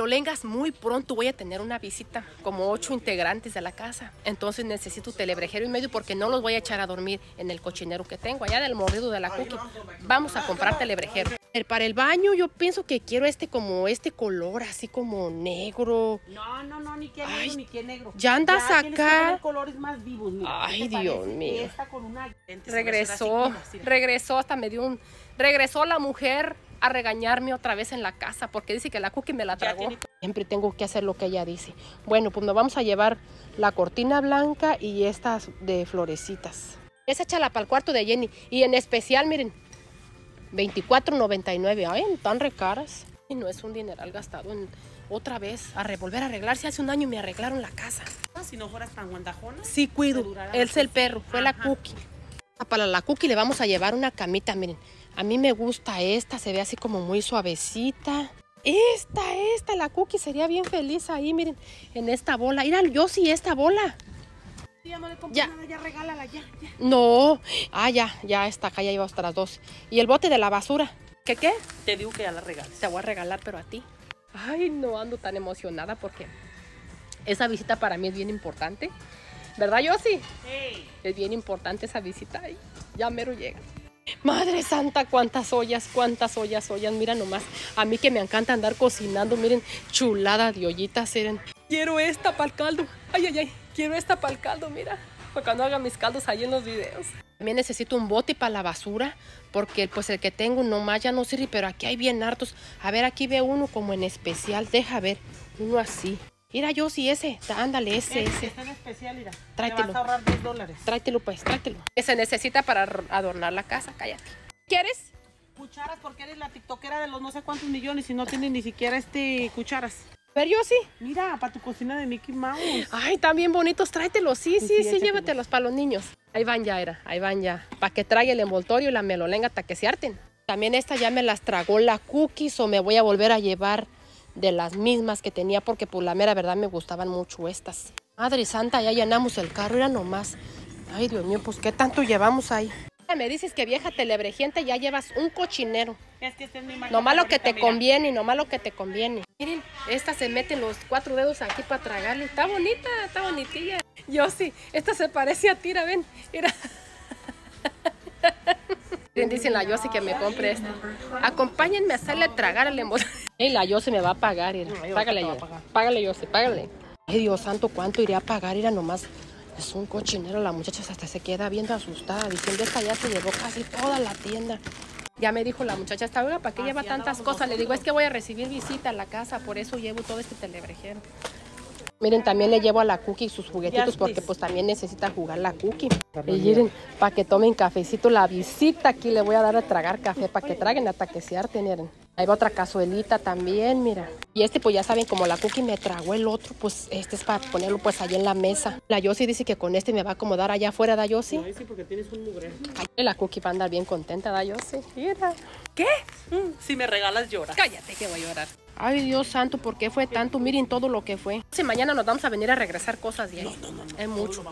Lo lengas muy pronto voy a tener una visita, como ocho integrantes de la casa. Entonces necesito telebrejero y medio porque no los voy a echar a dormir en el cochinero que tengo, allá del morrido de la cookie. Vamos a comprar telebrejero. El- Para el baño yo pienso que quiero este como este color, así como negro. No, no, no, ni qué Ay, negro, ni qué negro. ya andas que acá. poner colores más vivos, mira. Ay, ¿qué te Dios mío. Esta con una... Regresó, regresó, hasta me dio un... Regresó la mujer a regañarme otra vez en la casa porque dice que la cookie me la tragó. tiene- Siempre tengo que hacer lo que ella dice. Bueno, pues nos vamos a llevar la cortina blanca y estas de florecitas. Esa échala para el cuarto de Jenny. Y en especial, miren, 24.99. Ay, tan recaras. Y no es un dineral gastado en otra vez a revolver a arreglarse. Hace un año me arreglaron la casa. Si no fueras tan guandajona. Sí, cuido. Él es el perro, fue la cookie. Para la cookie le vamos a llevar una camita, miren. A mí me gusta esta, se ve así como muy suavecita. Esta, esta, la cookie sería bien feliz ahí, miren, en esta bola. Mira, yo sí, esta bola. Ya no le Ya. nada, ya regálala, ya, ya. No, ah, ya, ya está acá, ya iba otras dos. Y el bote de la basura. ¿Qué qué? Te digo que ya la regales. Te voy a regalar, pero a ti. Ay, no ando tan emocionada porque esa visita para mí es bien importante. ¿Verdad, Yossi? Hey. Es bien importante esa visita y ya mero llega. Madre santa, cuántas ollas, cuántas ollas, ollas. Mira nomás, a mí que me encanta andar cocinando, miren, chulada de ollitas, miren. Quiero esta para el caldo. Ay, ay, ay, quiero esta para el caldo, mira. Para cuando haga mis caldos ahí en los videos. También necesito un bote para la basura, porque pues el que tengo nomás ya no sirve, pero aquí hay bien hartos. A ver, aquí veo uno como en especial, deja ver, uno así. Mira, yo sí, ese, ándale, ese, Ese ese. está en especial, mira. Tráetelo. Te vas a ahorrar 10 dólares. Tráetelo pues, tráetelo. Que se necesita para ar- adornar la casa, cállate. ¿Quieres? Cucharas, porque eres la tiktokera de los no sé cuántos millones y no tienes ni siquiera este cucharas. Ver, yo sí. Mira, para tu cocina de Mickey Mouse. Ay, están bien bonitos, tráetelos. Sí, Sí, sí, sí, llévatelos para los niños. Ahí van ya, era, ahí van ya. Para que traiga el envoltorio y la melolenga hasta que se harten. También esta ya me las tragó la cookies o me voy a volver a llevar de las mismas que tenía porque por la mera verdad me gustaban mucho estas. Madre santa, ya llenamos el carro, era nomás. Ay, Dios mío, pues qué tanto llevamos ahí. Me dices que vieja telebrejente ya llevas un cochinero. Es que este es mi Nomás lo que te mira. conviene, nomás lo que te conviene. Miren, esta se mete los cuatro dedos aquí para tragarle. Está bonita, está bonitilla. Yo sí, esta se parece a tira, ven. Mira. Miren, Dicen la Yossi que me compre esta. Acompáñenme a hacerle tragar al envoltorio. Y la Yossi me va a pagar. No, yo Págale, yo. pagar. Págale, Yossi, págale. Ay, Dios santo, ¿cuánto iré a pagar? Mira nomás. Es un cochinero, la muchacha hasta se queda viendo asustada, diciendo, esta ya se llevó casi toda la tienda. Ya me dijo la muchacha, esta oiga, ¿para qué Ah, lleva tantas cosas? Le digo, es que voy a recibir visita a la casa, por eso llevo todo este telebrejero. Miren, también le llevo a la cookie sus juguetitos Yes, porque pues también necesita jugar la cookie. Y miren, para que tomen cafecito la visita, aquí le voy a dar a tragar café para que traguen hasta que se harten, miren. Ahí va otra cazuelita también, mira. Y este pues ya saben, como la cookie me tragó el otro, pues este es para ponerlo pues ahí en la mesa. La Yossi dice que con este me va a acomodar allá afuera, ¿da Yossi? Ay, sí, porque tienes un mugre. Ay, la cookie va a andar bien contenta, ¿da Yossi? Mira. ¿Qué? Mm, si me regalas, llora. Cállate que voy a llorar. Ay, Dios santo, ¿por qué fue tanto? Miren todo lo que fue. Si mañana nos vamos a venir a regresar cosas de ahí. Es mucho.